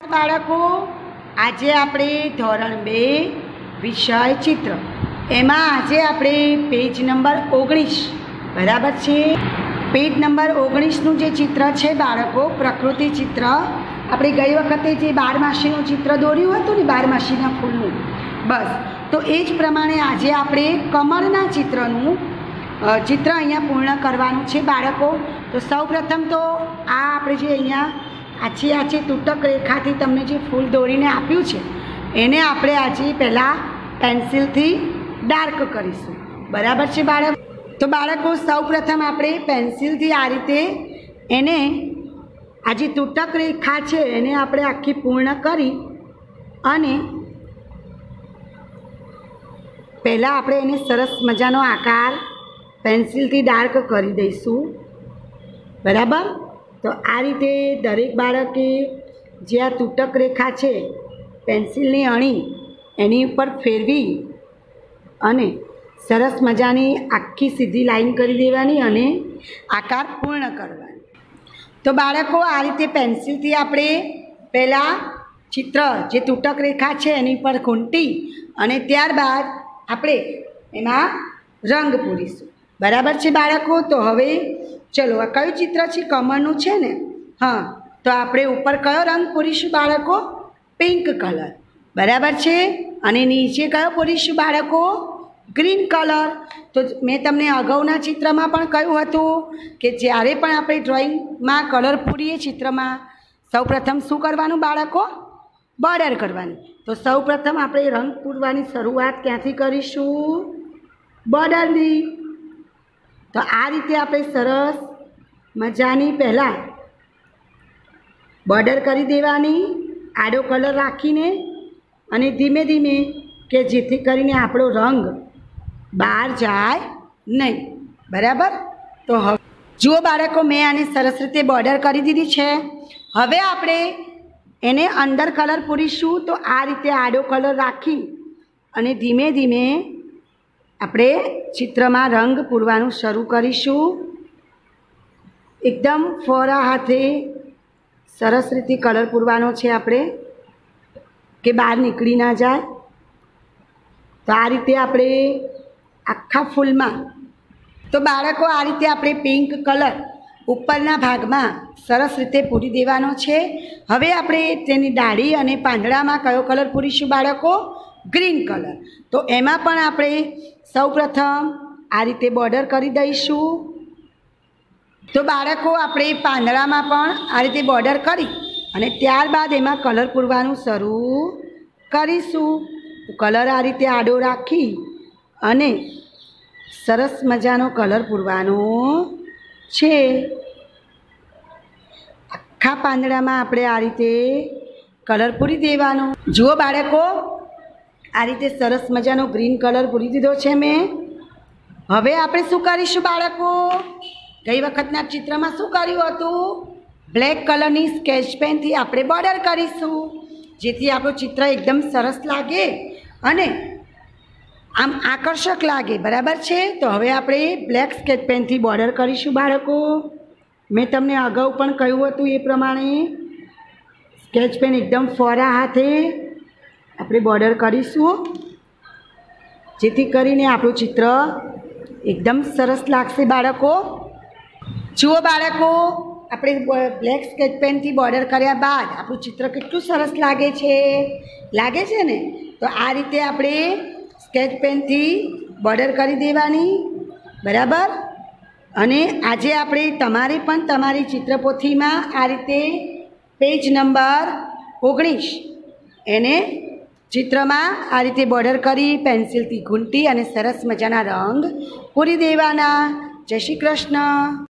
બાળકો, આજે આપણે ધોરણ બે, વિષય ચિત્ર. એમાં આજે આપણે પેજ નંબર ઓગણીસ. બરાબર છે? પેજ નંબર ઓગણીસનું જે ચિત્ર છે બાળકો, પ્રકૃતિ ચિત્ર, આપણે ગઈ વખતે જે બારમાસીનું ચિત્ર દોર્યું હતું ને બારમાસીના ફૂલનું, બસ. તો એ જ પ્રમાણે આજે આપણે કમળના ચિત્રનું ચિત્ર અહીંયા પૂર્ણ કરવાનું છે બાળકો. તો સૌપ્રથમ તો આ આપણે જે અહીંયા આછી આછી તૂટક રેખાથી તમને જે ફૂલ દોરીને આપ્યું છે, એને આપણે આજે પહેલાં પેન્સિલથી ડાર્ક કરીશું. બરાબર છે બાળક? તો બાળકો, સૌપ્રથમ આપણે પેન્સિલથી આ રીતે એને આ જે તૂટક રેખા છે, એને આપણે આખી પૂર્ણ કરી અને પહેલાં આપણે એને સરસ મજાનો આકાર પેન્સિલથી ડાર્ક કરી દઈશું. બરાબર? તો આ રીતે દરેક બાળકે જે આ તૂટક રેખા છે, પેન્સિલની અણી, એની ઉપર ફેરવી અને સરસ મજાની આખી સીધી લાઈન કરી દેવાની અને આકાર પૂર્ણ કરવાની. તો બાળકો, આ રીતે પેન્સિલથી આપણે પહેલાં ચિત્ર, જે તૂટક રેખા છે, એની પર ખૂંટી અને ત્યારબાદ આપણે એમાં રંગ પૂરીશું. બરાબર છે બાળકો? તો હવે ચલો, આ કયું ચિત્ર છે? કમરનું છે ને? હા, તો આપણે ઉપર કયો રંગ પૂરીશું બાળકો? Pink colour. બરાબર છે? અને નીચે કયો પૂરીશું બાળકો? Green colour. તો મેં તમને અગાઉના ચિત્રમાં પણ કહ્યું હતું કે જ્યારે પણ આપણે ડ્રોઈંગમાં કલર પૂરીએ ચિત્રમાં, સૌપ્રથમ શું કરવાનું બાળકો? બોર્ડર કરવાની. તો સૌપ્રથમ આપણે રંગ પૂરવાની શરૂઆત ક્યાંથી કરીશું? બોર્ડરની. તો આ રીતે આપણે સરસ મજાની પહેલાં બોર્ડર કરી દેવાની, આડો કલર રાખીને અને ધીમે ધીમે કે જેથી કરીને આપણો રંગ બહાર જાય નહીં. બરાબર? તો હવે જુઓ બાળકો, મેં આને સરસ રીતે બોર્ડર કરી દીધી છે. હવે આપણે એને અંદર કલર પૂરીશું. તો આ રીતે આડો કલર રાખી અને ધીમે ધીમે આપણે ચિત્રમાં રંગ પૂરવાનું શરૂ કરીશું. એકદમ ફોરા હાથે સરસ રીતે કલર પૂરવાનો છે આપણે, કે બહાર નીકળી ના જાય. તો આ રીતે આપણે આખા ફૂલમાં, તો બાળકો આ રીતે આપણે પિંક કલર ઉપરના ભાગમાં સરસ રીતે પૂરી દેવાનો છે. હવે આપણે તેની ડાળી અને પાંદડામાં કયો કલર પૂરીશું બાળકો? Green colour. તો એમાં પણ આપણે સૌપ્રથમ આ રીતે બોર્ડર કરી દઈશું. તો બાળકો, આપણે પાંદડામાં પણ આ રીતે બોર્ડર કરી અને ત્યારબાદ એમાં કલર પૂરવાનું શરૂ કરીશું. કલર આ રીતે આડો રાખી અને સરસ મજાનો કલર પૂરવાનો છે. આખા પાંદડામાં આપણે આ રીતે કલર પૂરી દેવાનો. જુઓ બાળકો આ રીતે સરસ મજાનો ગ્રીન કલર ભૂલી દીધો છે મેં. હવે આપણે શું કરીશું બાળકો? ગઈ વખતના ચિત્રમાં શું કર્યું હતું? બ્લેક કલરની સ્કેચ પેનથી આપણે બોર્ડર કરીશું, જેથી આપણું ચિત્ર એકદમ સરસ લાગે અને આમ આકર્ષક લાગે, બરાબર છે? તો હવે આપણે બ્લેક સ્કેચ પેનથી બોર્ડર કરીશું બાળકો. મેં તમને અગાઉ પણ કહ્યું હતું એ પ્રમાણે. સ્કેચ પેન એકદમ ફોરા હાથે આપણે બોર્ડર કરીશું જેથી કરીને આપણું ચિત્ર એકદમ સરસ લાગશે બાળકો. જુઓ બાળકો, આપણે બ્લેક સ્કેચ પેનથી બોર્ડર કર્યા બાદ આપણું ચિત્ર કેટલું સરસ લાગે છે. લાગે છે ને? તો આ રીતે આપણે સ્કેચ પેનથી બોર્ડર કરી દેવાની. બરાબર? અને આજે આપણે તમારે પણ તમારી ચિત્રપોથીમાં આ રીતે પેજ નંબર ઓગણીસ એને ચિત્રમાં આ રીતે બોર્ડર કરી પેન્સિલથી ઘૂંટી અને સરસ મજાના રંગ પૂરી દેવાના. જય શ્રી કૃષ્ણ.